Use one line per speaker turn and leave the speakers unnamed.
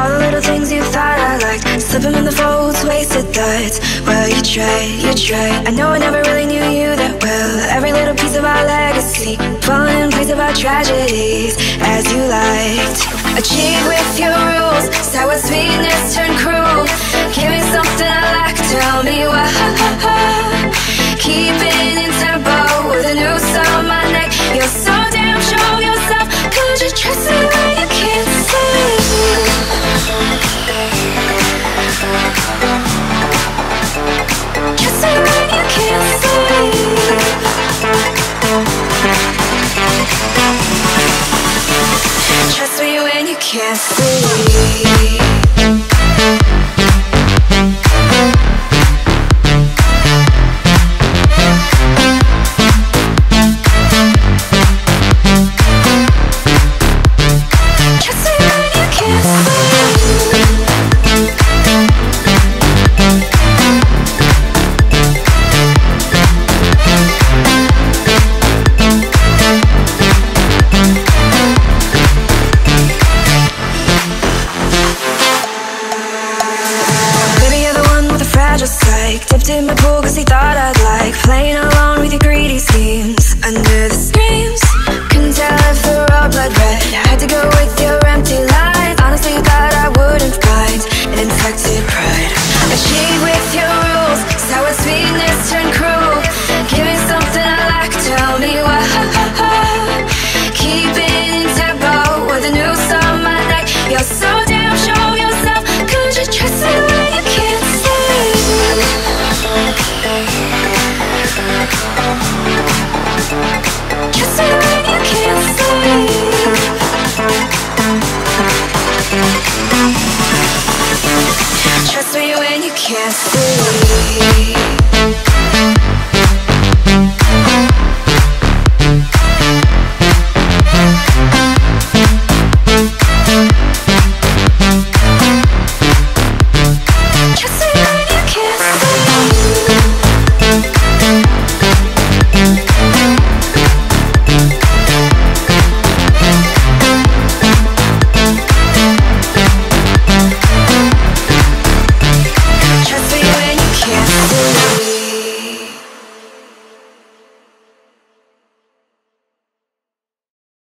All the little things you thought I liked. Slipping in the folds, wasted thoughts. Well, you tried, you tried. I know I never really knew you that well. Every little piece of our legacy Falling in place of our tragedies. As you liked A with your rules. Can't see. Fragile Dipped in my pool cause he thought I'd like Playing along with your greedy schemes Under the screams can't see.